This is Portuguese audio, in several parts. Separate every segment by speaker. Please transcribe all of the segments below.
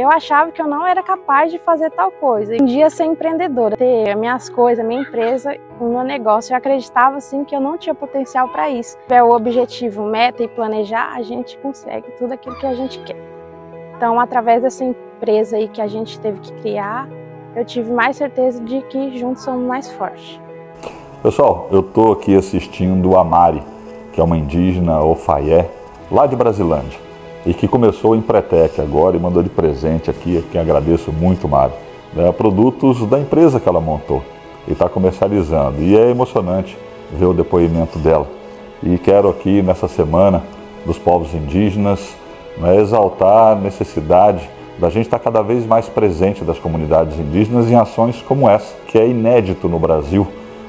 Speaker 1: Eu achava que eu não era capaz de fazer tal coisa. Um dia ser empreendedora, ter minhas coisas, minha empresa, o meu negócio. Eu acreditava assim que eu não tinha potencial para isso. Tiver o objetivo, meta e planejar, a gente consegue tudo aquilo que a gente quer. Então, através dessa empresa aí que a gente teve que criar, eu tive mais certeza de que juntos somos mais fortes.
Speaker 2: Pessoal, eu estou aqui assistindo a Mari, que é uma indígena Ofaié, lá de Brasilândia, e que começou em Pretec agora e mandou de presente aqui, que agradeço muito, Mari, né, produtos da empresa que ela montou e está comercializando. E é emocionante ver o depoimento dela. E quero aqui nessa semana dos povos indígenas né, exaltar a necessidade da gente estar cada vez mais presente das comunidades indígenas em ações como essa, que é inédito no Brasil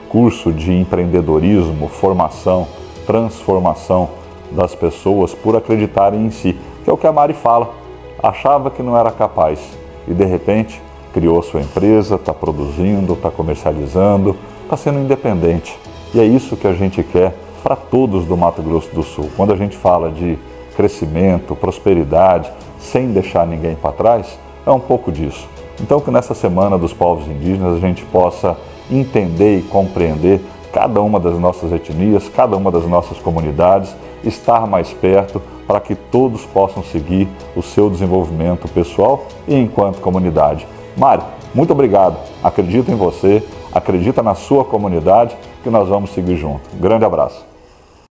Speaker 2: curso de empreendedorismo, formação, transformação das pessoas por acreditarem em si, que é o que a Mari fala. Achava que não era capaz e de repente criou sua empresa, está produzindo, está comercializando, está sendo independente. E é isso que a gente quer para todos do Mato Grosso do Sul. Quando a gente fala de crescimento, prosperidade, sem deixar ninguém para trás, é um pouco disso. Então, que nessa Semana dos Povos Indígenas a gente possa entender e compreender cada uma das nossas etnias, cada uma das nossas comunidades, estar mais perto para que todos possam seguir o seu desenvolvimento pessoal e enquanto comunidade. Mário, muito obrigado. Acredito em você, acredita na sua comunidade que nós vamos seguir junto. grande abraço.